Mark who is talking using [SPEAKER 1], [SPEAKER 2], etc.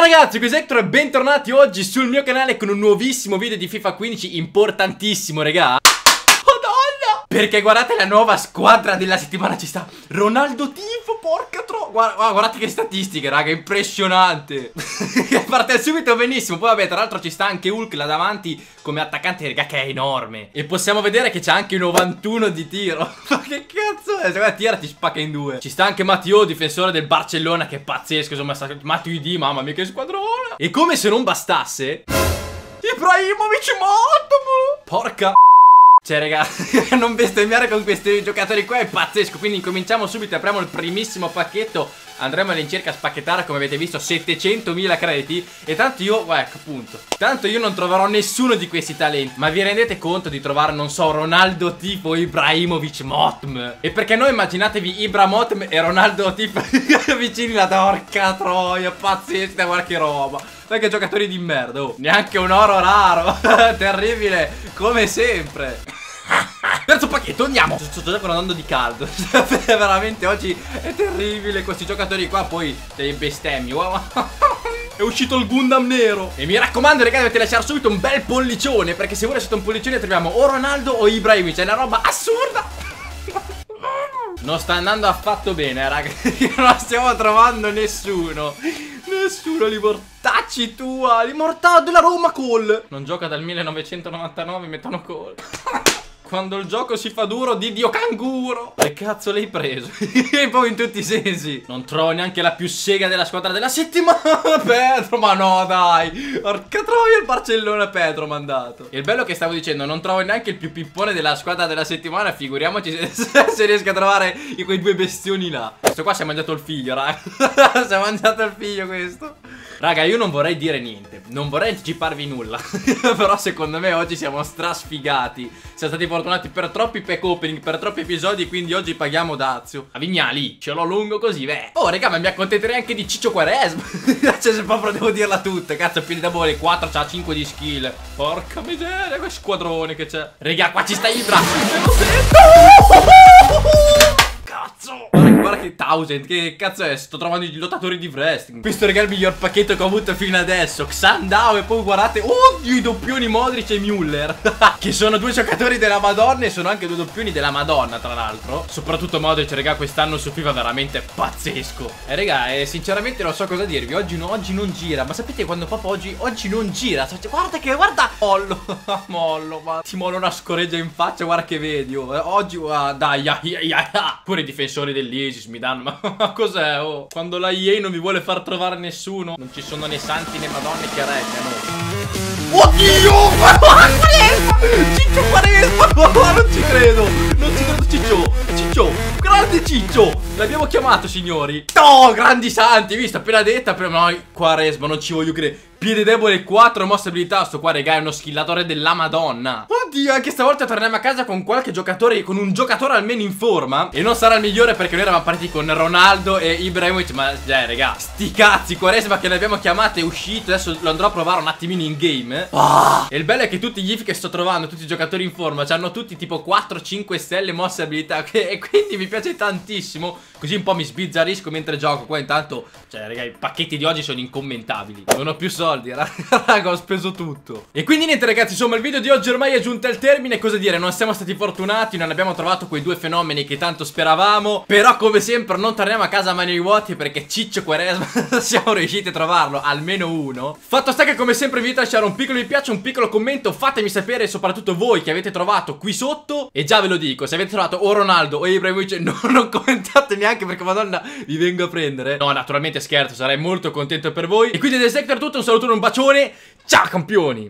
[SPEAKER 1] Ciao ragazzi, qui è Hector e bentornati oggi sul mio canale con un nuovissimo video di FIFA 15 importantissimo, raga. Madonna! Perché guardate la nuova squadra della settimana ci sta Ronaldo Tifo, porca. Guarda, guardate che statistiche, raga, impressionante. Parte subito benissimo. Poi vabbè, tra l'altro ci sta anche Hulk là davanti come attaccante, raga, che è enorme. E possiamo vedere che c'ha anche 91 di tiro. Ma che cazzo è? Se tira ti spacca in due. Ci sta anche Matteo, difensore del Barcellona Che è pazzesco, insomma, Matteo D, mamma mia che squadrone. E come se non bastasse Ibrahimovic morto Porca cioè raga, non bestemmiare con questi giocatori qua è pazzesco. Quindi cominciamo subito, apriamo il primissimo pacchetto. Andremo all'incirca a spacchettare come avete visto 700.000 crediti. E tanto io, ecco appunto Tanto io non troverò nessuno di questi talenti. Ma vi rendete conto di trovare, non so, Ronaldo tipo Ibrahimovic Motm E perché noi immaginatevi Ibra Motm e Ronaldo tipo vicini la porca troia Pazzesca, guarda che roba. Perché giocatori di merda, oh Neanche un oro raro. Terribile, come sempre Terzo pacchetto, andiamo. Sto già andando di caldo. Veramente oggi è terribile Questi giocatori qua poi dei bestemmi. È uscito il Gundam nero. E mi raccomando ragazzi dovete lasciare subito un bel pollicione Perché se voi lasciate un pollicione troviamo o Ronaldo o Ibrahimovic. È una roba assurda. Non sta andando affatto bene raga. Non stiamo trovando nessuno. Nessuno li mortacci tua L'immortale della Roma Cole. Non gioca dal 1999 metano Cole quando il gioco si fa duro di Dio canguro Che cazzo l'hai preso? e poi in tutti i sensi. Non trovo neanche la più sega della squadra della settimana Pedro ma no dai. Porca troia il Barcellona Pedro mandato E il bello che stavo dicendo Non trovo neanche il più pippone della squadra della settimana Figuriamoci se, se riesco a trovare quei due bestioni là. Questo qua si è mangiato il figlio raga. Si è mangiato il figlio questo Raga io non vorrei dire niente Non vorrei anticiparvi nulla Però secondo me oggi siamo strasfigati Siamo stati fortunati per troppi pack opening Per troppi episodi Quindi oggi paghiamo Dazio. A Vignali Ce l'ho lungo così beh. Oh raga ma mi accontenterei anche di Ciccio Quaresma. Cioè se proprio devo dirla tutta Cazzo piedi da bole 4 c'ha 5 di skill. Porca miseria Che squadrone che c'è. Raga qua ci sta Ibra 1000 Che cazzo è? Sto trovando i lottatori di wrestling. Questo raga è il miglior pacchetto che ho avuto fino adesso. Xandao e poi guardate Oddio i doppioni Modric e Müller. Che sono due giocatori della Madonna E sono anche due doppioni della Madonna tra l'altro. Soprattutto Modric regà quest'anno su FIFA veramente pazzesco. Eh, e regà eh, sinceramente non so cosa dirvi. Oggi, no, oggi, non gira. Ma sapete quando fa oggi? Oggi non gira. Guarda che guarda Mollo Mollo ma Ti mollo una scoreggia in faccia Guarda che vedi oh. Eh, oggi ah, dai ah, ah, Pure i difensori dell'Isis mi danno ma Ma cos'è? Oh Quando la EA non mi vuole far trovare nessuno? Non ci sono né santi né madonne che reggano Oddio Ciccio Quaresma Non ci credo! Non ci credo Ciccio! Ciccio Grande Ciccio! L'abbiamo chiamato signori? Oh grandi santi Visto appena detta Però no Quaresma non ci voglio credere. Piede debole 4 mosse abilità Sto qua raga è uno skillatore della madonna. Oddio anche stavolta torniamo a casa con qualche giocatore Con un giocatore almeno in forma. E non sarà il migliore perché noi eravamo partiti con Ronaldo e Ibrahimovic Ma eh raga Sti cazzi Quaresma che l'abbiamo chiamato è uscito Adesso lo andrò a provare un attimino in game. Oh. E il bello è che tutti gli if che sto trovando Tutti i giocatori in forma Hanno tutti tipo 4-5 stelle mosse abilità E quindi mi piace tantissimo. Così un po' mi sbizzarrisco mentre gioco. Qua intanto Cioè raga i pacchetti di oggi sono incommentabili. Non ho più soldi raga, ho speso tutto. E quindi niente ragazzi, insomma il video di oggi ormai è giunto al termine, cosa dire, non siamo stati fortunati, non abbiamo trovato quei due fenomeni che tanto speravamo, però come sempre non torniamo a casa a mani vuote perché Ciccio Quaresma siamo riusciti a trovarlo, almeno uno. Fatto sta che come sempre vi invito a lasciare un piccolo mi piace, un piccolo commento, fatemi sapere soprattutto voi che avete trovato qui sotto, e già ve lo dico, se avete trovato o Ronaldo o Ibrahimovic, no, non commentate neanche perché madonna vi vengo a prendere. No, naturalmente scherzo, sarei molto contento per voi. E quindi da Sector tutto, un saluto un bacione. Ciao campioni!